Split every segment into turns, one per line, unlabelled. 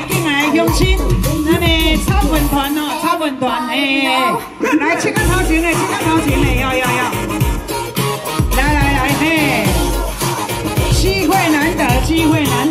进来相亲，那个超粉团哦，超粉团诶，来七个头钱嘞，七个头钱嘞，要要要，来来来，嘿，机会难得，机会难。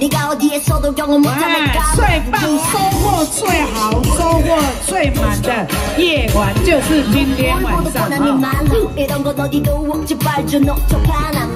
네가 어디에서도 경험 못하는
가最棒收获最好收获最满的夜晚就是今天晚上
이런 건 어디도 없지 발주 녹촉 하나.